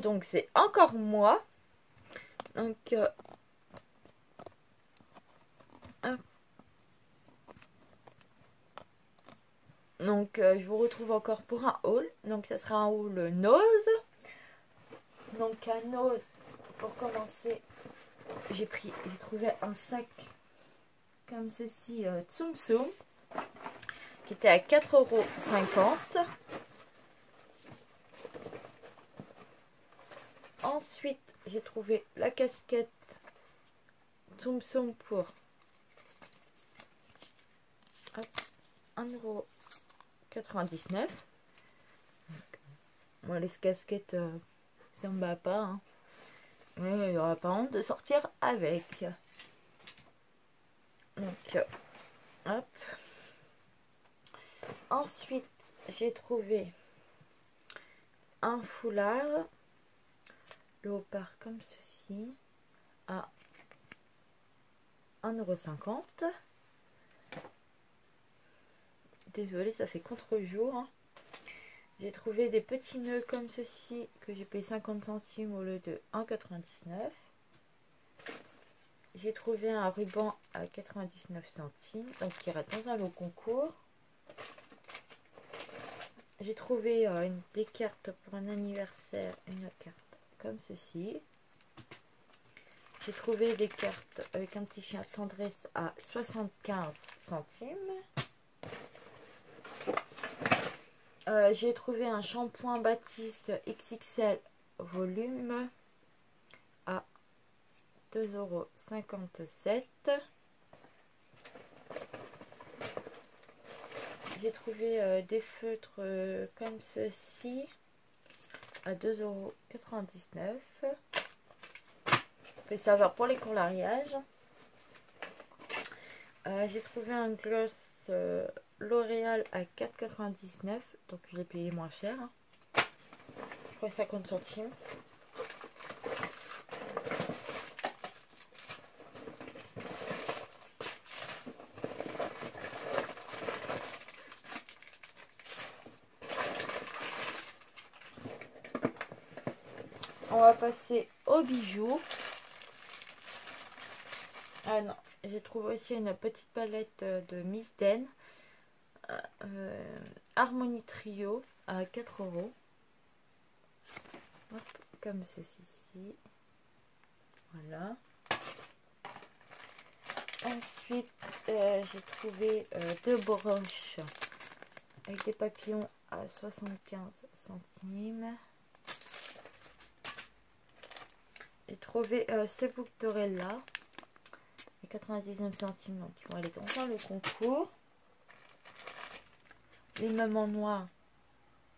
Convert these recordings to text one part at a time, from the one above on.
donc c'est encore moi. Donc, euh, euh, je vous retrouve encore pour un haul. Donc, ça sera un haul nose. Donc, un nose, pour commencer, j'ai pris, j'ai trouvé un sac comme ceci, euh, Tsum Tsum, qui était à 4,50€. Ensuite, j'ai trouvé la casquette Tsum pour 1,99€. Moi, les casquettes, euh, ça me va pas. Hein. Mais il n'y aura pas honte de sortir avec. Donc, hop. Ensuite, j'ai trouvé un foulard léopard comme ceci à 1,50€. Désolée, ça fait contre-jour. hein. J'ai trouvé des petits nœuds comme ceci que j'ai payé 50 centimes au lieu de 1,99. J'ai trouvé un ruban à 99 centimes, donc qui ira dans un lot concours. J'ai trouvé euh, une, des cartes pour un anniversaire, une carte comme ceci. J'ai trouvé des cartes avec un petit chien tendresse à 75 centimes. Euh, j'ai trouvé un shampoing Baptiste XXL volume à 2,57€. J'ai trouvé euh, des feutres euh, comme ceci à 2,99€. Fait savoir pour les coloriages. Euh, J'ai trouvé un gloss euh, L'Oréal à 4,99 donc je l'ai payé moins cher. Je crois 50 centimes. On va passer aux bijoux. Ah non, j'ai trouvé aussi une petite palette euh, de Miss Den. Euh, euh, Harmonie Trio à 4 euros. Comme ceci. Voilà. Ensuite, j'ai trouvé deux broches avec des papillons à 75 centimes. J'ai trouvé euh, d'Orella à 99 centimes, donc ils vont aller dans le concours. Les mêmes en noir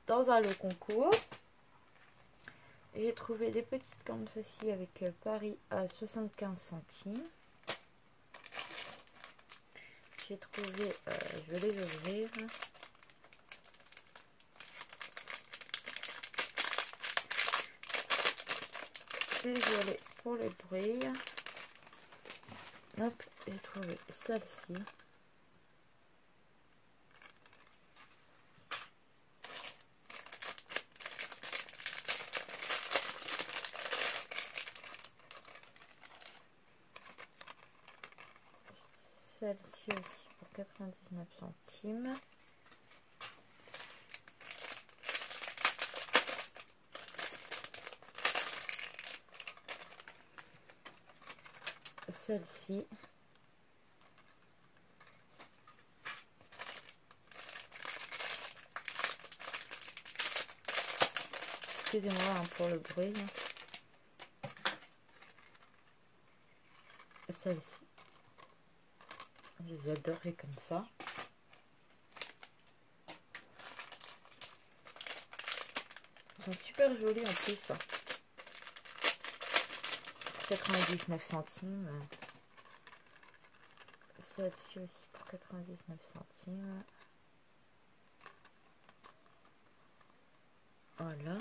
dans un lot concours. J'ai trouvé des petites comme ceci avec euh, Paris à 75 centimes. J'ai trouvé, euh, je vais les ouvrir. Désolée pour le bruit. Hop, j'ai trouvé celle-ci. Celle-ci aussi pour 99 centimes. Celle-ci. Excusez-moi hein, pour le bruit. Celle-ci. Je les adorais comme ça. Ils sont super jolis en plus. 99 centimes. Celle-ci aussi pour 99 centimes. Voilà.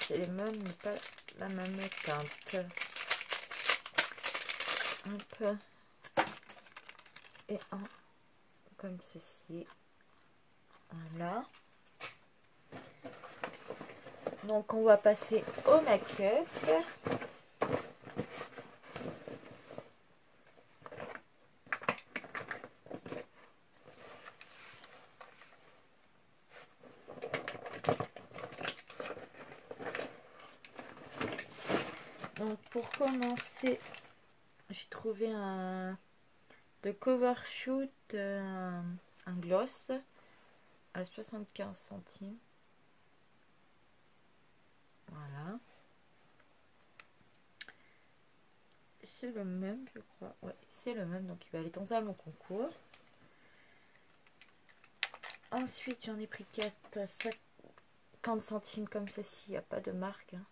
C'est les mêmes, mais pas la même teinte. Hop. Et un comme ceci. Voilà. Donc on va passer au make-up. Donc pour commencer, j'ai trouvé un de cover shoot euh, un gloss à 75 centimes. Voilà. C'est le même, je crois. Ouais, c'est le même, donc il va aller dans un long concours. Ensuite, j'en ai pris 4 à 50 centimes comme ceci. Il n'y a pas de marque. Hein.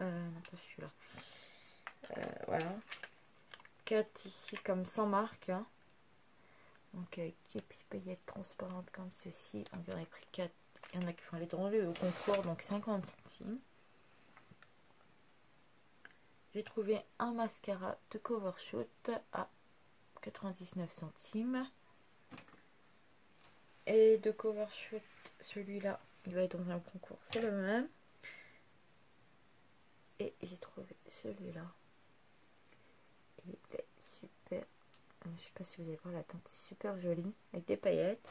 Euh, celui-là. Euh, voilà. 4 ici comme sans marque. Hein. Donc avec des paillettes transparentes comme ceci. On ai pris 4. Il y en a qui font aller dans le concours, donc 50 centimes. J'ai trouvé un mascara de cover shoot à 99 centimes. Et de cover shoot, celui-là, il va être dans un concours, c'est le même. Et j'ai trouvé celui-là. Il est super. Euh, je sais pas si vous allez voir la teinte super jolie avec des paillettes.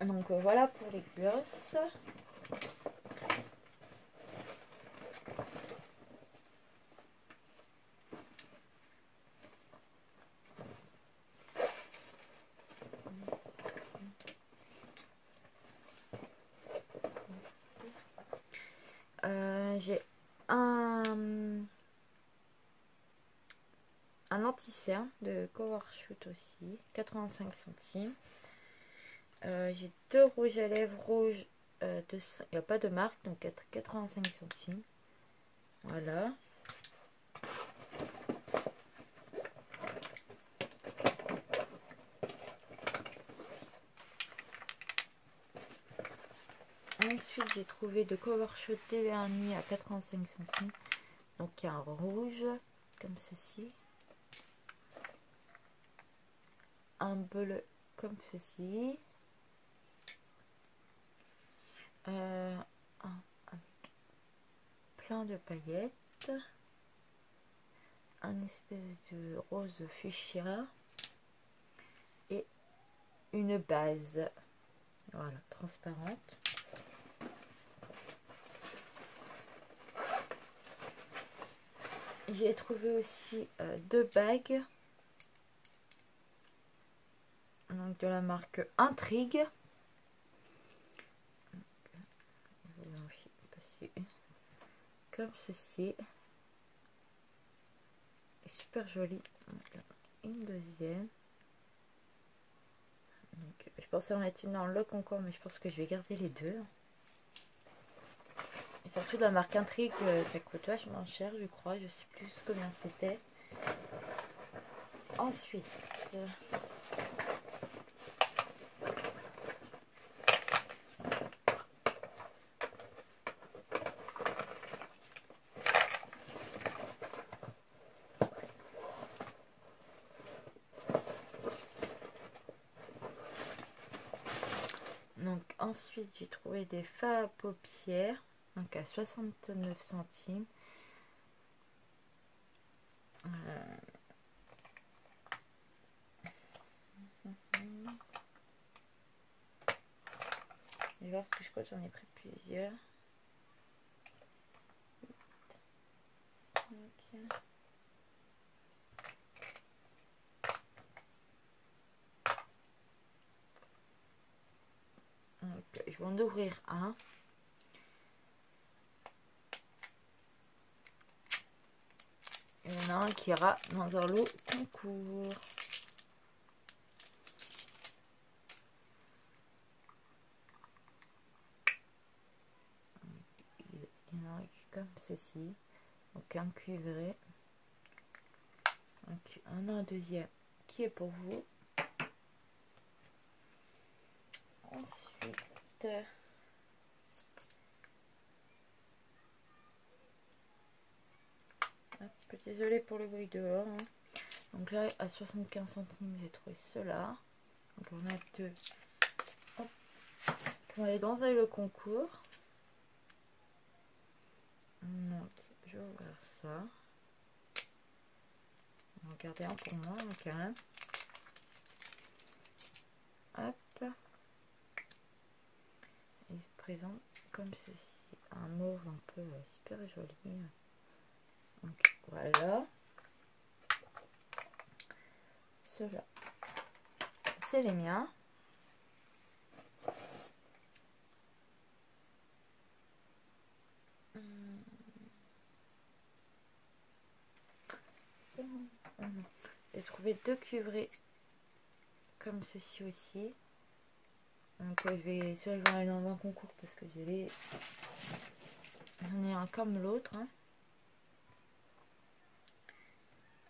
Donc euh, voilà pour les glosses. j'ai un, de Cover Shoot aussi, 85 centimes. Euh, j'ai deux rouges à lèvres rouges, euh, de, il n'y a pas de marque, donc 85 centimes. Voilà. Ensuite, j'ai trouvé de cover shot vernis à 85 centimes. Donc, il y a un rouge, comme ceci. Un bleu, comme ceci. Euh, plein de paillettes. Un espèce de rose fuchsia. Et une base. Voilà, transparente. J'ai trouvé aussi euh, deux bagues. Donc de la marque Intrigue. Comme ceci. Super joli. Une deuxième. je pensais en mettre une dans le concours, mais je pense que je vais garder les deux. Surtout la marque Intrigue, euh, ça coûte vachement cher, je crois. Je sais plus combien c'était. Ensuite, euh, Donc ensuite j'ai trouvé des fards à paupières donc à 69 centimes. Euh... Je vais voir ce que je crois que j'en ai pris plusieurs. Vais en ouvrir un. A un qui ira dans un lot concours. A un qui comme ceci. Donc un cuivré. Donc, un, un deuxième qui est pour vous. Désolée pour le bruit dehors. Hein. Donc là, à 75 centimes, j'ai trouvé cela. Donc on a deux. Hop. On aller dans le concours. Donc, je vais ouvrir ça. On va garder un pour moi, quand même. Hop. Comme ceci. Un mauve un peu euh, super joli. Donc, voilà. Ceux-là, c'est les miens. J'ai trouvé deux cuivrés comme ceci aussi. Donc je vais, je vais aller dans un concours parce que j'ai les... J'en ai un comme l'autre. Hein.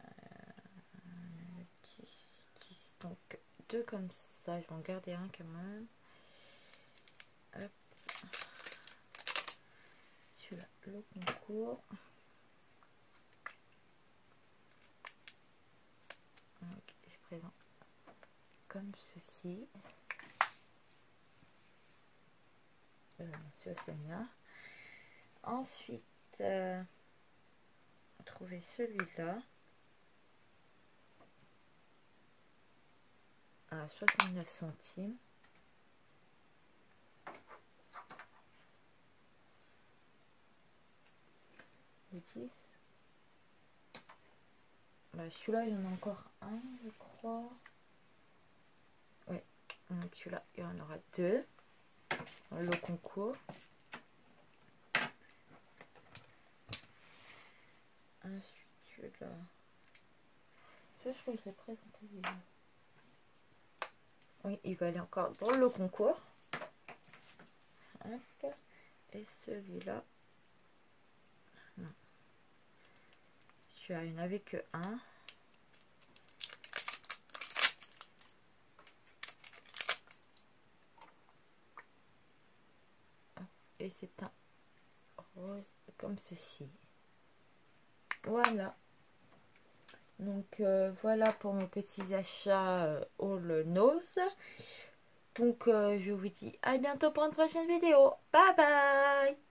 Euh, donc deux comme ça. Je vais en garder un quand même. Hop. Celui-là, le concours. comme ceci. Euh, Ensuite, euh, trouver celui-là à 69 centimes. Le 10. Bah, celui-là, il y en a encore un, je crois. Ouais, donc celui-là, il y en aura deux. Le concours. Ensuite, celui-là. Je crois que je l'ai présenté Oui, il va aller encore dans le concours. Et celui-là. Non. Celui-là, il n'y en avait que un. Et c'est un rose comme ceci. Voilà. Donc euh, voilà pour mes petits achats euh, All Nose. Donc euh, je vous dis à bientôt pour une prochaine vidéo. Bye bye